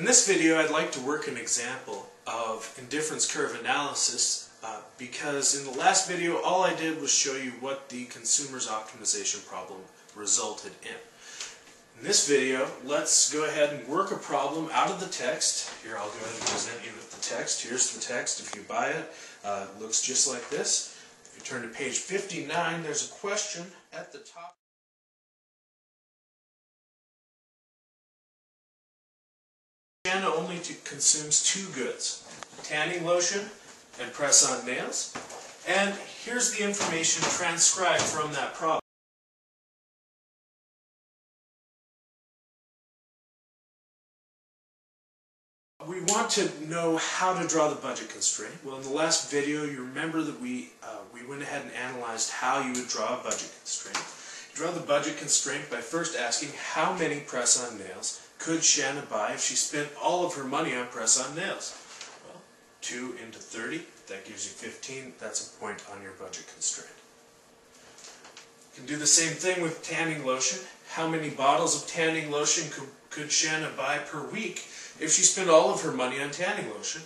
In this video, I'd like to work an example of indifference curve analysis uh, because in the last video, all I did was show you what the consumer's optimization problem resulted in. In this video, let's go ahead and work a problem out of the text. Here, I'll go ahead and present you with the text. Here's the text. If you buy it, uh, it looks just like this. If you turn to page 59, there's a question at the top. Only consumes two goods, tanning lotion and press-on nails. And here's the information transcribed from that problem. We want to know how to draw the budget constraint. Well, in the last video, you remember that we, uh, we went ahead and analyzed how you would draw a budget constraint. You draw the budget constraint by first asking how many press-on nails could Shanna buy if she spent all of her money on press-on nails? Well, 2 into 30, that gives you 15. That's a point on your budget constraint. You can do the same thing with tanning lotion. How many bottles of tanning lotion could, could Shanna buy per week if she spent all of her money on tanning lotion?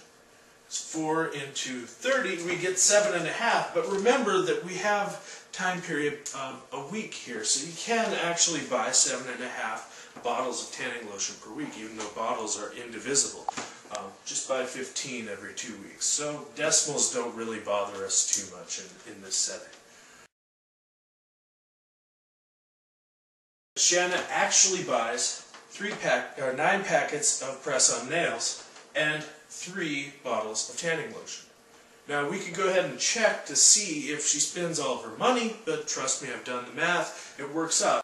It's 4 into 30, we get 7.5. But remember that we have time period of a week here, so you can actually buy 7.5 bottles of tanning lotion per week, even though bottles are indivisible. Um, just by 15 every two weeks. So decimals don't really bother us too much in, in this setting. Shanna actually buys three pack or nine packets of press-on nails and three bottles of tanning lotion. Now we could go ahead and check to see if she spends all of her money, but trust me, I've done the math, it works out.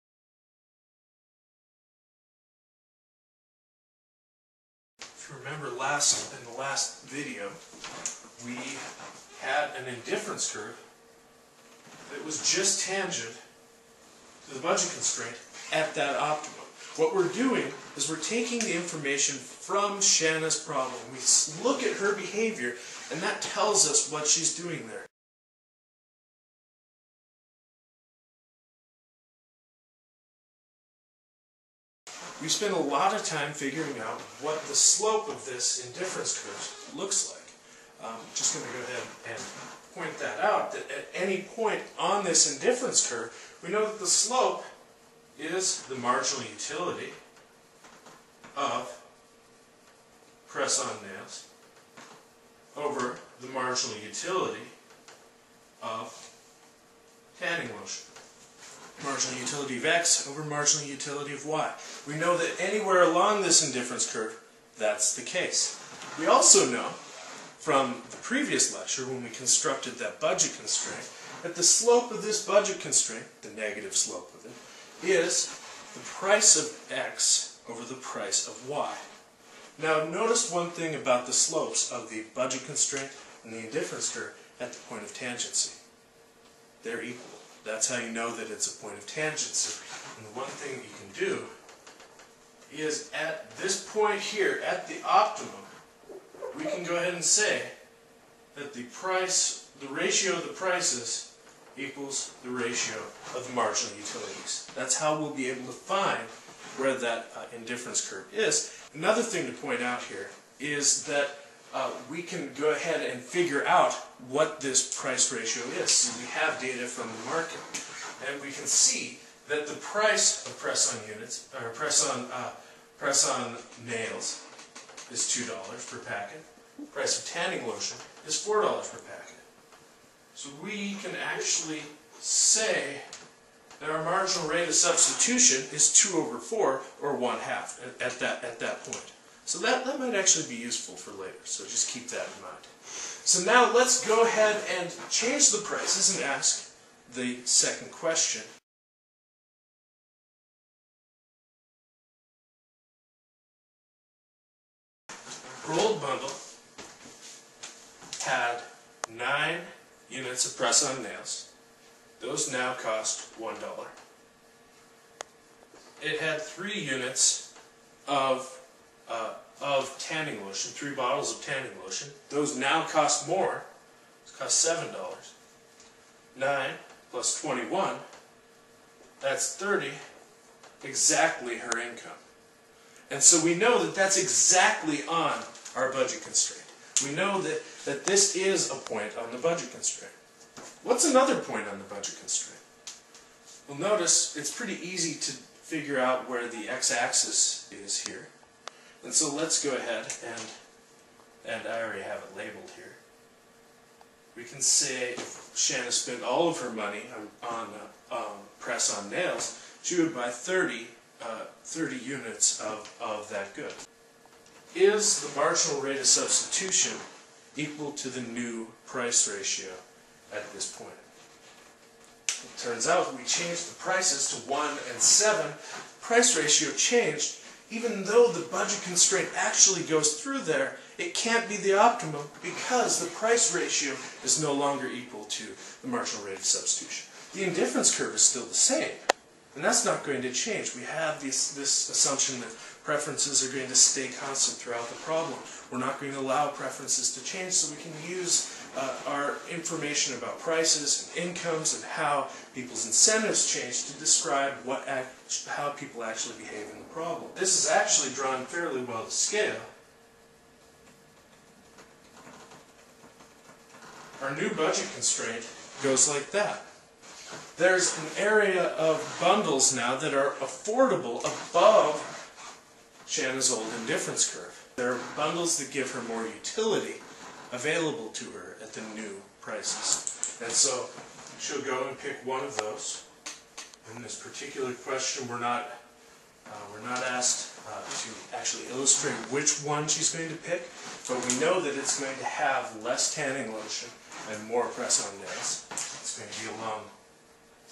Remember last in the last video, we had an indifference curve that was just tangent to the budget constraint at that optimum. What we're doing is we're taking the information from Shanna's problem. We look at her behavior, and that tells us what she's doing there. We spend a lot of time figuring out what the slope of this indifference curve looks like. I'm um, just going to go ahead and point that out, that at any point on this indifference curve, we know that the slope is the marginal utility of press-on nails over the marginal utility of tanning lotion marginal utility of x over marginal utility of y. We know that anywhere along this indifference curve, that's the case. We also know from the previous lecture when we constructed that budget constraint that the slope of this budget constraint, the negative slope of it, is the price of x over the price of y. Now notice one thing about the slopes of the budget constraint and the indifference curve at the point of tangency. They're equal. That's how you know that it's a point of tangency. And one thing you can do is at this point here, at the optimum, we can go ahead and say that the price, the ratio of the prices equals the ratio of the marginal utilities. That's how we'll be able to find where that uh, indifference curve is. Another thing to point out here is that uh, we can go ahead and figure out what this price ratio is. So we have data from the market, and we can see that the price of press-on units, or press-on uh, press-on nails, is two dollars per packet. Price of tanning lotion is four dollars per packet. So we can actually say that our marginal rate of substitution is two over four, or one half at, at that at that point. So that, that might actually be useful for later, so just keep that in mind. So now let's go ahead and change the prices and ask the second question. Gold bundle had nine units of press-on nails. Those now cost $1. It had three units of uh, of tanning lotion, three bottles of tanning lotion. Those now cost more. It cost seven dollars. Nine plus twenty-one. That's thirty. Exactly her income. And so we know that that's exactly on our budget constraint. We know that, that this is a point on the budget constraint. What's another point on the budget constraint? Well, notice it's pretty easy to figure out where the x-axis is here. And so let's go ahead and, and I already have it labeled here. We can say if Shanna spent all of her money on, on um, press on nails, she would buy 30, uh, 30 units of, of that good. Is the marginal rate of substitution equal to the new price ratio at this point? It turns out we changed the prices to 1 and 7. Price ratio changed. Even though the budget constraint actually goes through there, it can't be the optimum because the price ratio is no longer equal to the marginal rate of substitution. The indifference curve is still the same, and that's not going to change. We have this, this assumption that preferences are going to stay constant throughout the problem. We're not going to allow preferences to change, so we can use uh, our information about prices and incomes and how people's incentives change to describe what act, how people actually behave in the problem. This is actually drawn fairly well to scale. Our new budget constraint goes like that. There's an area of bundles now that are affordable above Shanna's old indifference curve. There are bundles that give her more utility available to her at the new prices. And so she'll go and pick one of those. In this particular question, we're not, uh, we're not asked uh, to actually illustrate which one she's going to pick, but we know that it's going to have less tanning lotion and more press-on nails. It's going to be along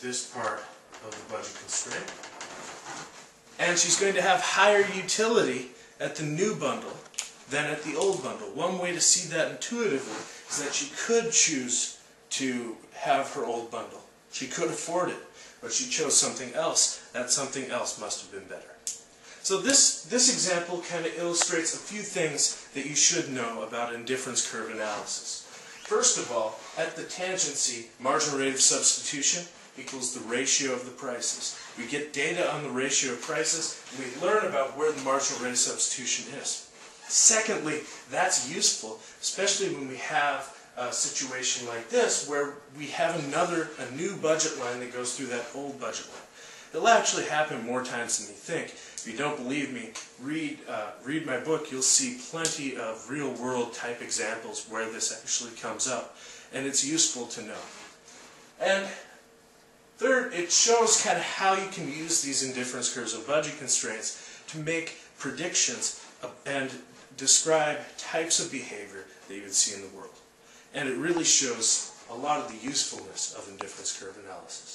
this part of the budget constraint. And she's going to have higher utility at the new bundle than at the old bundle. One way to see that intuitively is that she could choose to have her old bundle. She could afford it, but she chose something else. That something else must have been better. So this, this example kind of illustrates a few things that you should know about indifference curve analysis. First of all, at the tangency, marginal rate of substitution equals the ratio of the prices. We get data on the ratio of prices, and we learn about where the marginal rate substitution is. Secondly, that's useful, especially when we have a situation like this where we have another, a new budget line that goes through that old budget line. It'll actually happen more times than you think. If you don't believe me, read, uh, read my book. You'll see plenty of real-world type examples where this actually comes up. And it's useful to know. And third, it shows kind of how you can use these indifference curves and budget constraints to make predictions and describe types of behavior that you would see in the world. And it really shows a lot of the usefulness of indifference curve analysis.